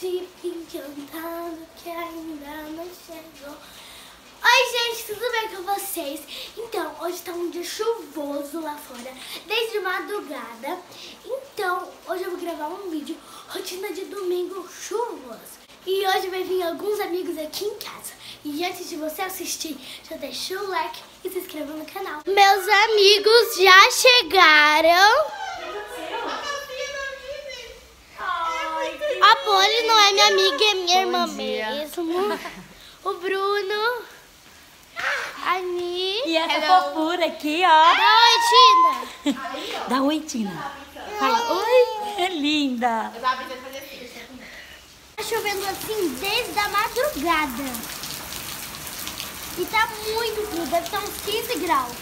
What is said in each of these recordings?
se encantando que ainda não chegou. Oi, gente, tudo bem com vocês? Então, hoje tá um dia chuvoso lá fora, desde madrugada. Então, hoje eu vou gravar um vídeo, rotina de domingo chuvoso. E hoje vai vir alguns amigos aqui em casa. E antes de você assistir, já deixa o like e se inscreva no canal. Meus amigos já chegaram. A Polly não é minha amiga, é minha irmã mesmo. O Bruno. A Ni. E essa fofura aqui, ó. Dá oi, Tina. Dá oi, Tina. Fala, oi. É linda. Tá chovendo assim desde a madrugada. E tá muito frio, deve estar uns 15 graus.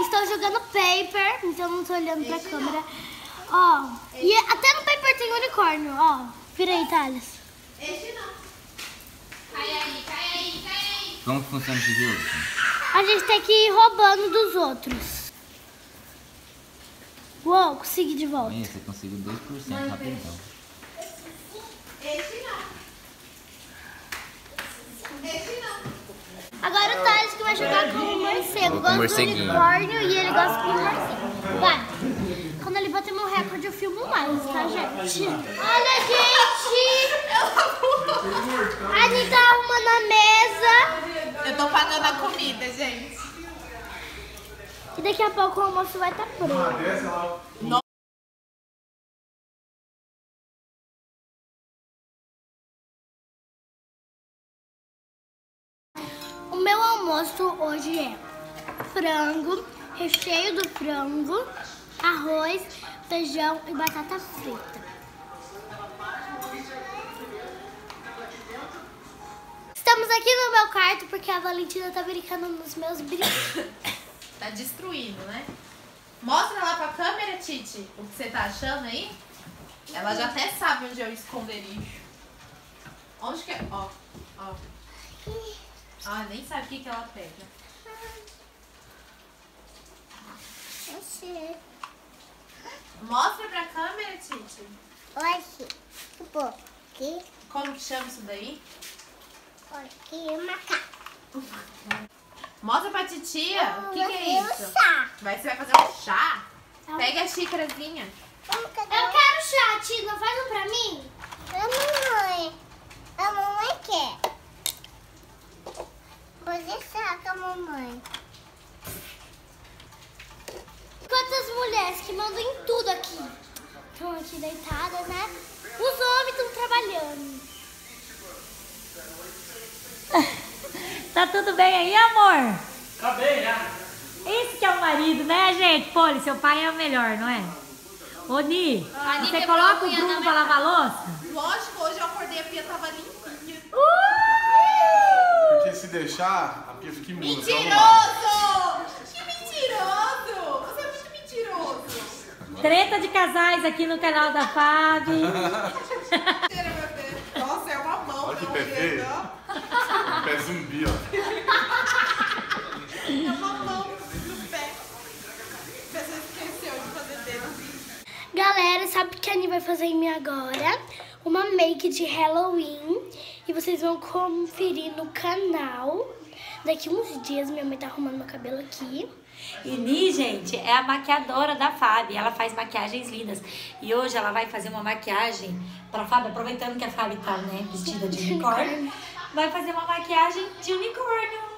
Estou jogando paper, então não tô olhando pra câmera. Ó, e até no tem unicórnio, ó. Vira aí, Thales. Como que funciona esse jogo? A gente tem que ir roubando dos outros. Uou, consegui de volta. Olha, você conseguiu 2% rapidão. Agora o Thales que vai jogar com o morcego. Gosta do unicórnio e ele gosta com o morcego. Vai. Quando ele bater meu recorde, eu filmo mais, tá, gente? Olha, gente! A Anitta tá arrumando a mesa. Eu tô pagando a comida, gente. E daqui a pouco o almoço vai estar pronto. O meu almoço hoje é frango, recheio do frango, arroz, feijão e batata frita. Estamos aqui no meu quarto porque a Valentina tá brincando nos meus brinquedos. Tá destruindo, né? Mostra lá pra câmera, Titi, o que você tá achando aí. Ela já até sabe onde é o esconderijo. Onde que é? Ó, ó. Ah, nem sabe o que, que ela pega. Mostra pra câmera, Titi. Hoje, tipo, aqui, Como que chama isso daí? aqui, macaco. Mostra pra titia. O que, que é isso? chá. Vai, você vai fazer um chá? Pega a xícarazinha. Eu quero chá, Tina. Faz um pra mim. A mamãe. A mamãe quer. Fazer chá com a mamãe. Mulheres que mandam em tudo aqui. Estão aqui deitadas, né? Os homens estão trabalhando. Tá tudo bem aí, amor? Tá bem, já. Esse que é o marido, né, gente? Poli, seu pai é o melhor, não é? Ô, Ni, você coloca o Bruno pra lavar a louça? Lógico, hoje eu acordei a pia tava limpinha. Porque se deixar, a pia fica imunda. Vamos lá. Mentiroso! Que mentiroso! Você é muito mentiroso. Treta de casais aqui no canal da Fábio. Deus. Nossa, é uma mão. Olha que não, pé feio. ó. Pé zumbi, ó. É uma mão no pé. Você esqueceu de fazer dedo. Galera, sabe o que a Ani vai fazer em mim agora? Uma make de Halloween. E vocês vão conferir no canal. Daqui uns dias minha mãe tá arrumando meu cabelo aqui. E Ni, gente, é a maquiadora da Fábio. Ela faz maquiagens lindas. E hoje ela vai fazer uma maquiagem pra Fábio, aproveitando que a Fábio tá, né, vestida de unicórnio. Vai fazer uma maquiagem de unicórnio.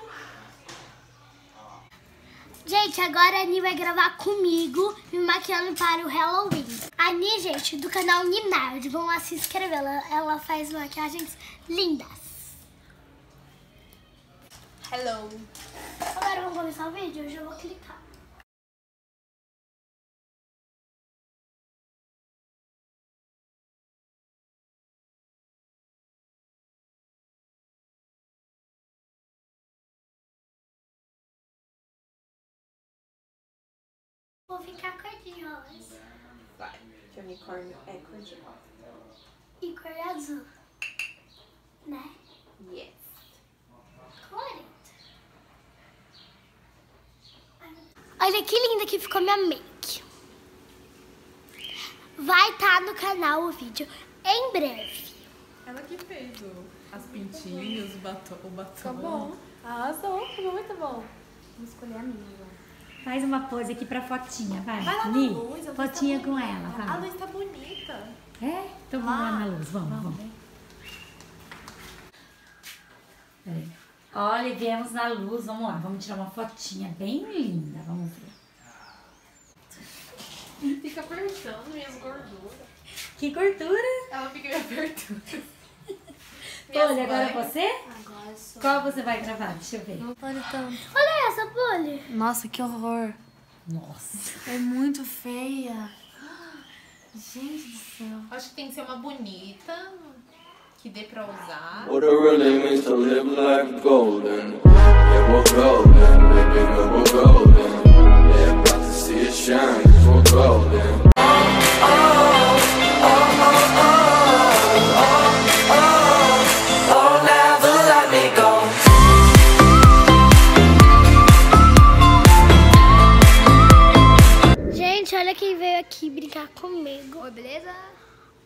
Gente, agora a Ani vai gravar comigo, me maquiando para o Halloween. A Ani, gente, do canal Ninard, vão lá se inscrever. Ela, ela faz maquiagens lindas. Hello. Agora vamos começar o vídeo? Eu já vou clicar. Vou ficar cor de rosa Vai, que unicórnio é cor de rosa. e cor azul, Olha que linda que ficou minha make. Vai estar no canal o vídeo. em breve. Ela que fez o, as pintinhas, o batom. O batom. Ficou bom. Arrasou, ficou muito bom. Vou escolher a minha agora. Faz uma pose aqui pra fotinha, vai. Vai lá na luz, a luz fotinha tá com bonita. ela, A vai. luz tá bonita. É? Então vamos lá na luz, vamos, vamos. Peraí. Olha, viemos na luz, vamos lá, vamos tirar uma fotinha bem linda, vamos ver. Fica apertando minhas gorduras. Que gordura! Ela fica me apertando. Olha, agora banhas. você? Agora só. Qual você vai gravar? Deixa eu ver. Olha tanto. Olha essa, Polly. Nossa, que horror. Nossa. É muito feia. Gente do céu. Acho que tem que ser uma bonita, que dê pra usar. What it really means to live life golden. Yeah, we're golden, baby we're golden. It shine, cause we're golden. Oh, never let me go. Gente, olha quem veio aqui brincar comigo. Oi, beleza?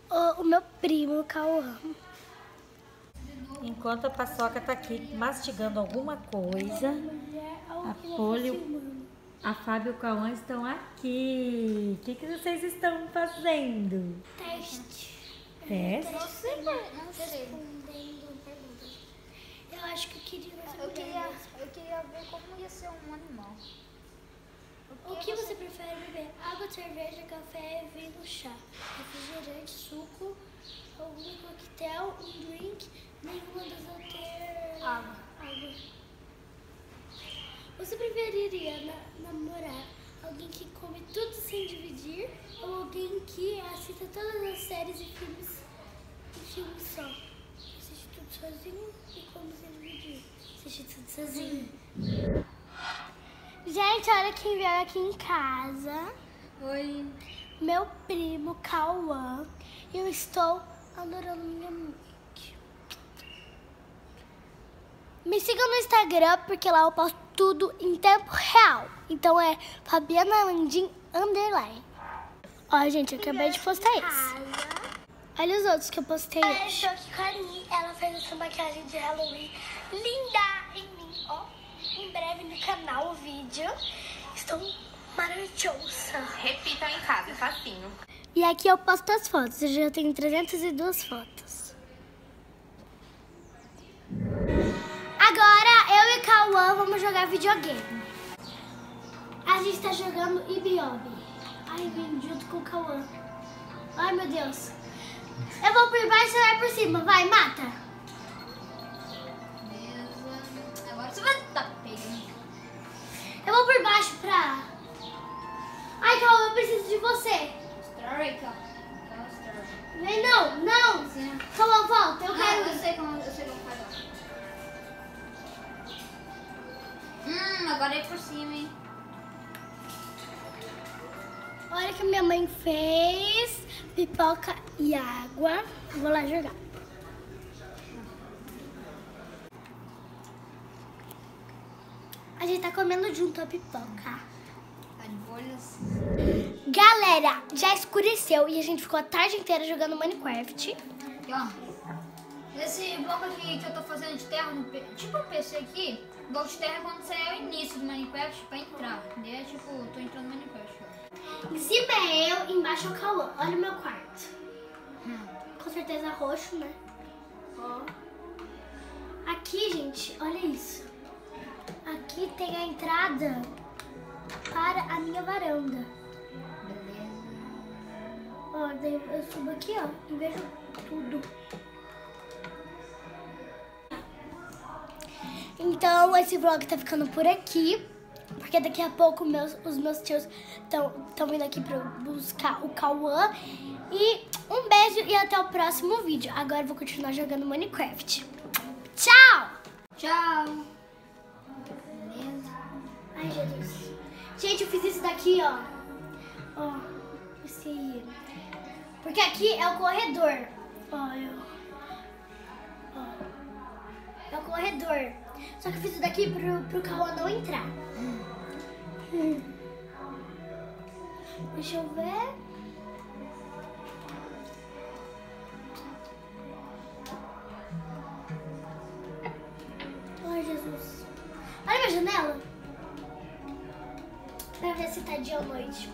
O, o meu primo, o Cauã. Enquanto a paçoca tá aqui mastigando alguma coisa, a Poli, a Fábio e o Cauã estão aqui. O que, que vocês estão fazendo? Teste. Teste? Não sei, não sei. Respondendo perguntas. Eu acho que eu queria Eu queria, eu queria ver como ia ser um animal. O que você prefere beber? Água, cerveja, café, vinho, chá, refrigerante, suco, algum coquetel, um drink, nenhuma das alternativas. Água. Água. Você preferiria na- namorar alguém que come tudo sem dividir ou alguém que assista todas as séries e filmes em filme só? Assiste tudo sozinho e come sem dividir. Assiste tudo sozinho. Gente, olha quem veio aqui em casa. Oi. Meu primo Cauã. E eu estou adorando minha make. Me sigam no Instagram, porque lá eu posto tudo em tempo real. Então é Fabiana Landim Underline. Ó, gente, eu acabei de postar esse. Olha os outros que eu postei hoje. Eu estou aqui com a Ani. Ela fez essa maquiagem de Halloween linda em mim, ó. Em breve no canal o vídeo. Estou maravilhosa. Repitam em casa, é facinho. E aqui eu posto as fotos. Eu já tenho 302 fotos. Cauã vamos jogar videogame. A gente tá jogando Ibiobi. Ai, vem junto com o Cauã. Ai, meu Deus. Eu vou por baixo e você vai por cima. Vai, mata. Beleza. Agora você vai tá pegando. Eu vou por baixo pra... Ai, Cauã, eu preciso de você. Story, story. Vem, não, não. Cauã, volta. Eu Não, quero... eu sei como, eu sei como faz. Agora é por cima, hein? Olha que minha mãe fez pipoca e água. Vou lá jogar. A gente tá comendo junto a pipoca. Tá bolhas. Galera, já escureceu e a gente ficou a tarde inteira jogando Minecraft. Aqui, ó. Esse bloco aqui que eu tô fazendo de terra, tipo um PC aqui, bloco de terra é quando você é o início do Minecraft pra entrar. E é tipo, tô entrando no Minecraft. Em cima é eu, embaixo é o Cauã. Olha o meu quarto. Com certeza roxo, né? Ó. Aqui, gente, olha isso. Aqui tem a entrada para a minha varanda. Beleza. Ó, daí eu subo aqui, ó, e vejo tudo. Então, esse vlog tá ficando por aqui. Porque daqui a pouco meus, os meus tios estão vindo aqui pra eu buscar o Cauã. E um beijo e até o próximo vídeo. Agora eu vou continuar jogando Minecraft. Tchau! Tchau. Beleza. Ai, Jesus. Gente, eu fiz isso daqui, ó. Ó, esse... Porque aqui é o corredor. Ó, eu... Ó. É o corredor. Só que eu fiz isso daqui pro, pro Cauã não entrar. Deixa eu ver. Ai, Jesus. Olha minha janela. Pra ver se tá dia ou noite.